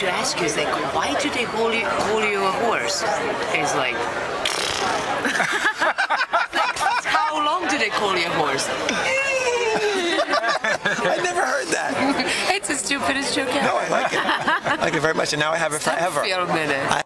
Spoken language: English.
to ask you is like, why do they call you call you a horse? It's like, how long do they call you a horse? I never heard that. It's the stupidest joke ever. No, I like it. I like it very much, and now I have it forever. Feel a minute. I